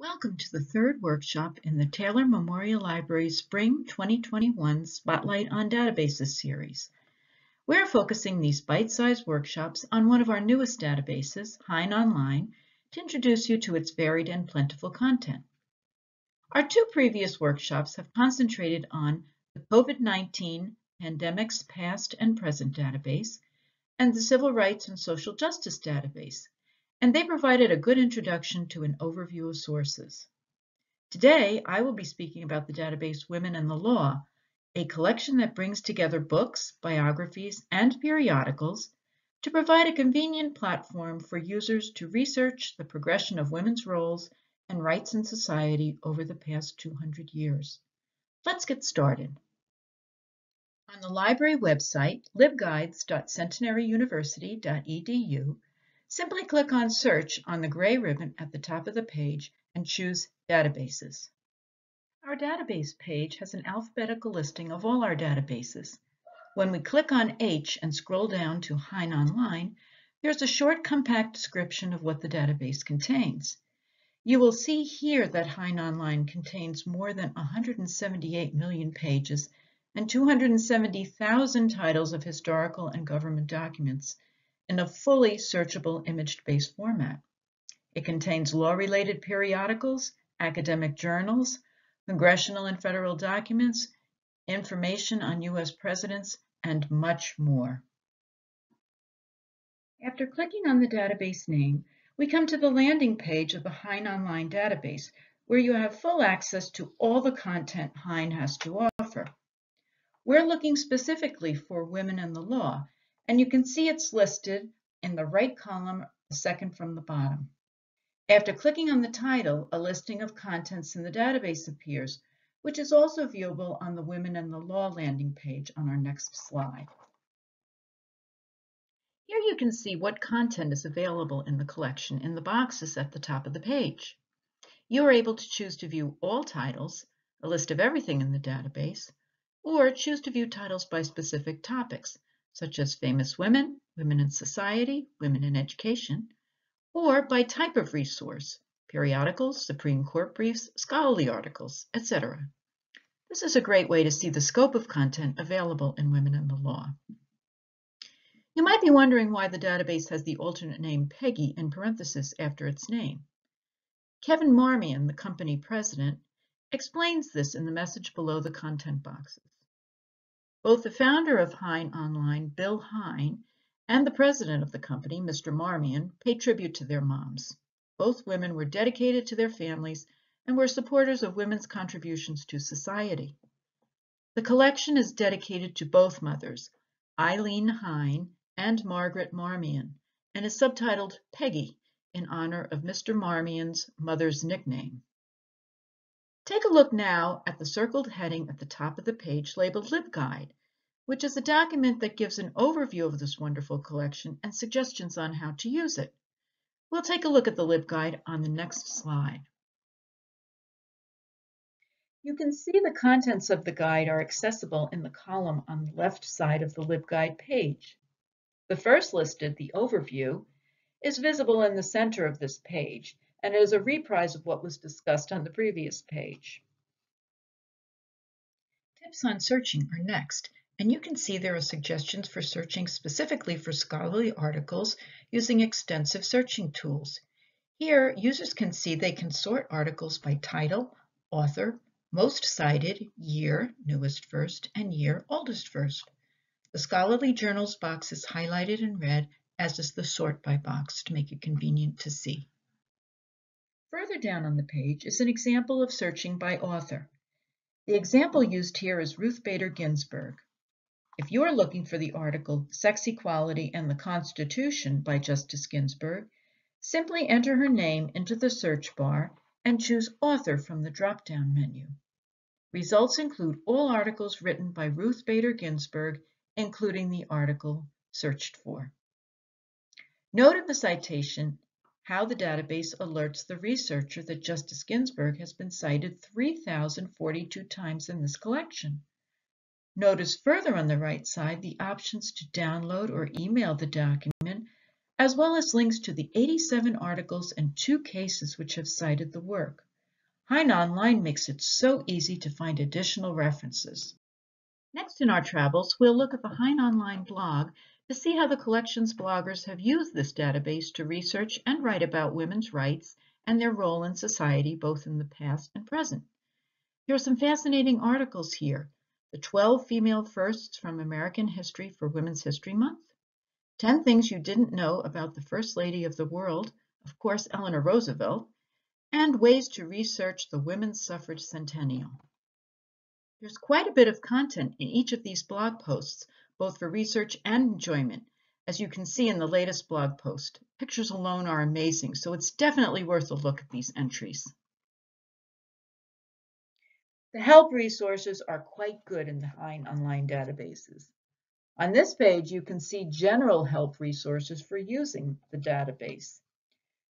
Welcome to the third workshop in the Taylor Memorial Library Spring 2021 Spotlight on Databases series. We're focusing these bite-sized workshops on one of our newest databases, Hein Online, to introduce you to its varied and plentiful content. Our two previous workshops have concentrated on the COVID-19 Pandemic's Past and Present database and the Civil Rights and Social Justice database, and they provided a good introduction to an overview of sources. Today, I will be speaking about the database Women and the Law, a collection that brings together books, biographies, and periodicals to provide a convenient platform for users to research the progression of women's roles and rights in society over the past 200 years. Let's get started. On the library website, libguides.centenaryuniversity.edu, Simply click on Search on the gray ribbon at the top of the page and choose Databases. Our database page has an alphabetical listing of all our databases. When we click on H and scroll down to Hein Online, there's a short compact description of what the database contains. You will see here that Hein Online contains more than 178 million pages and 270,000 titles of historical and government documents, in a fully searchable image-based format. It contains law-related periodicals, academic journals, congressional and federal documents, information on U.S. presidents, and much more. After clicking on the database name, we come to the landing page of the Hein Online database, where you have full access to all the content Hein has to offer. We're looking specifically for women in the law, and you can see it's listed in the right column, the second from the bottom. After clicking on the title, a listing of contents in the database appears, which is also viewable on the Women in the Law landing page on our next slide. Here you can see what content is available in the collection in the boxes at the top of the page. You are able to choose to view all titles, a list of everything in the database, or choose to view titles by specific topics, such as famous women, women in society, women in education, or by type of resource, periodicals, Supreme Court briefs, scholarly articles, etc. This is a great way to see the scope of content available in Women in the Law. You might be wondering why the database has the alternate name Peggy in parentheses after its name. Kevin Marmion, the company president, explains this in the message below the content boxes. Both the founder of Hein Online, Bill Hein, and the president of the company, Mr. Marmion, pay tribute to their moms. Both women were dedicated to their families and were supporters of women's contributions to society. The collection is dedicated to both mothers, Eileen Hein and Margaret Marmion, and is subtitled Peggy in honor of Mr. Marmion's mother's nickname. Take a look now at the circled heading at the top of the page labeled LibGuide, which is a document that gives an overview of this wonderful collection and suggestions on how to use it. We'll take a look at the LibGuide on the next slide. You can see the contents of the guide are accessible in the column on the left side of the LibGuide page. The first listed, the overview, is visible in the center of this page and is a reprise of what was discussed on the previous page. Tips on searching are next, and you can see there are suggestions for searching specifically for scholarly articles using extensive searching tools. Here, users can see they can sort articles by title, author, most cited, year, newest first, and year, oldest first. The scholarly journals box is highlighted in red, as is the sort by box to make it convenient to see. Further down on the page is an example of searching by author. The example used here is Ruth Bader Ginsburg. If you are looking for the article Sex Equality and the Constitution by Justice Ginsburg, simply enter her name into the search bar and choose Author from the drop-down menu. Results include all articles written by Ruth Bader Ginsburg, including the article searched for. Note in the citation how the database alerts the researcher that Justice Ginsburg has been cited 3,042 times in this collection. Notice further on the right side the options to download or email the document, as well as links to the 87 articles and two cases which have cited the work. Hein Online makes it so easy to find additional references. Next in our travels, we'll look at the Hein Online blog to see how the collection's bloggers have used this database to research and write about women's rights and their role in society both in the past and present. Here are some fascinating articles here. The 12 Female Firsts from American History for Women's History Month, 10 Things You Didn't Know About the First Lady of the World, of course Eleanor Roosevelt, and Ways to Research the Women's Suffrage Centennial. There's quite a bit of content in each of these blog posts, both for research and enjoyment, as you can see in the latest blog post. Pictures alone are amazing, so it's definitely worth a look at these entries. The help resources are quite good in the Hein online databases. On this page, you can see general help resources for using the database.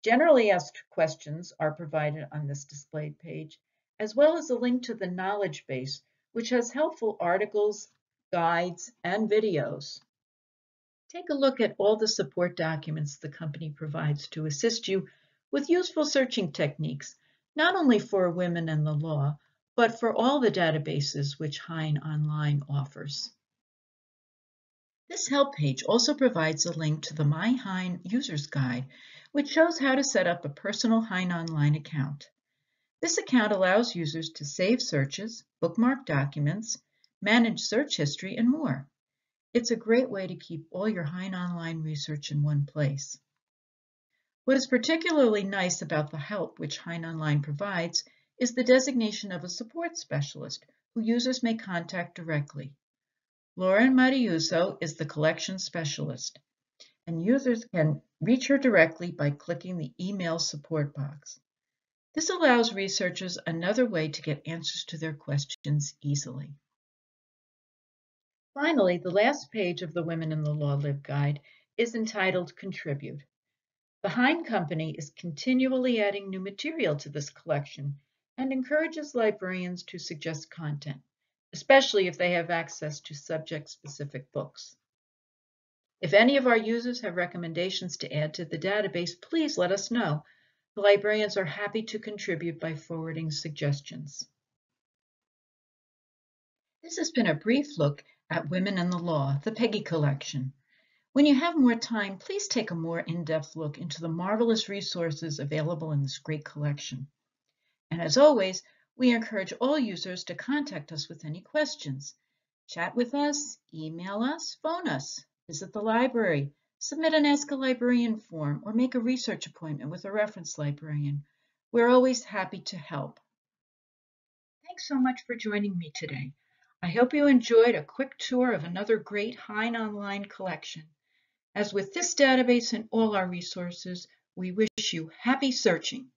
Generally asked questions are provided on this displayed page, as well as a link to the knowledge base, which has helpful articles, guides, and videos. Take a look at all the support documents the company provides to assist you with useful searching techniques, not only for women and the law, but for all the databases which Hein Online offers. This help page also provides a link to the My Hein User's Guide, which shows how to set up a personal Hein Online account. This account allows users to save searches, bookmark documents, manage search history, and more. It's a great way to keep all your Hein Online research in one place. What is particularly nice about the help which Hein Online provides is the designation of a support specialist who users may contact directly. Lauren Mariuso is the collection specialist, and users can reach her directly by clicking the email support box. This allows researchers another way to get answers to their questions easily. Finally, the last page of the Women in the Law LibGuide is entitled Contribute. The Hein Company is continually adding new material to this collection and encourages librarians to suggest content, especially if they have access to subject-specific books. If any of our users have recommendations to add to the database, please let us know. The librarians are happy to contribute by forwarding suggestions. This has been a brief look at Women in the Law, the Peggy Collection. When you have more time, please take a more in-depth look into the marvelous resources available in this great collection. And as always, we encourage all users to contact us with any questions. Chat with us, email us, phone us, visit the library, submit an Ask a Librarian form, or make a research appointment with a reference librarian. We're always happy to help. Thanks so much for joining me today. I hope you enjoyed a quick tour of another great Hein Online collection. As with this database and all our resources, we wish you happy searching.